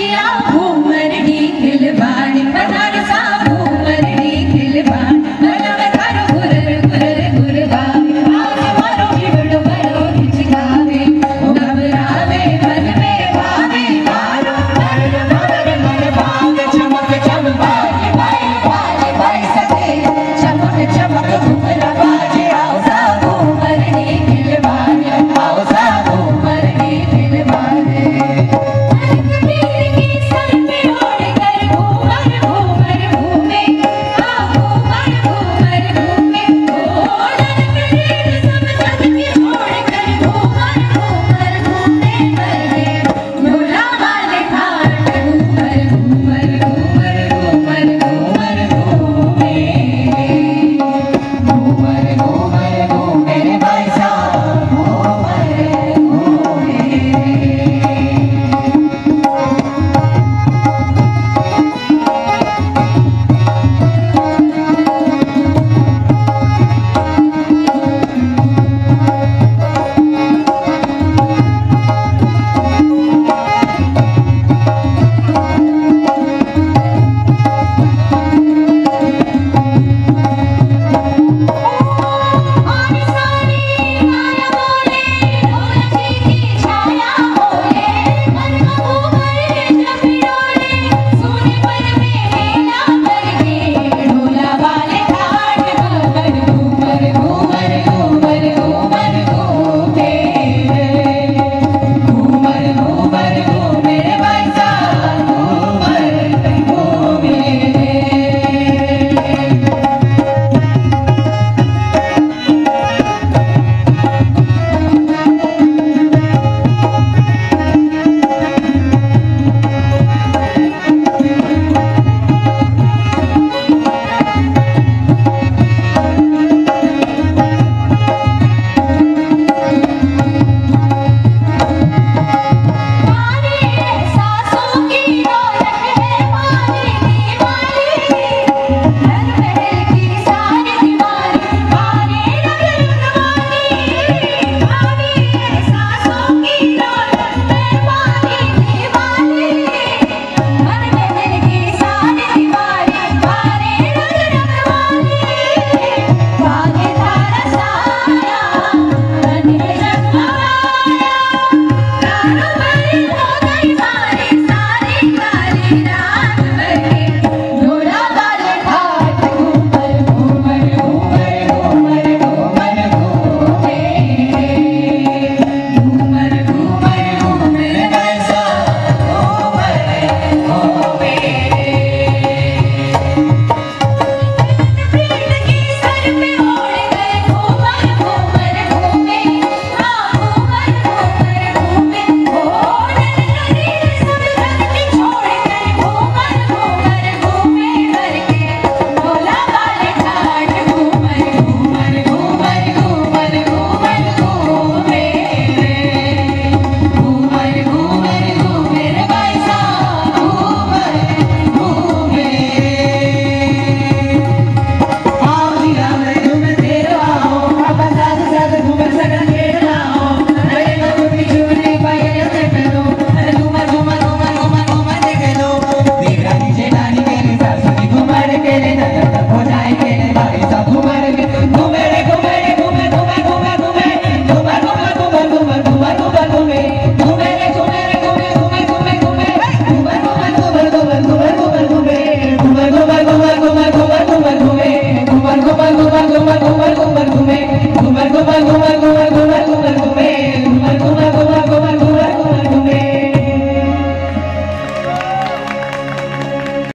Yeah.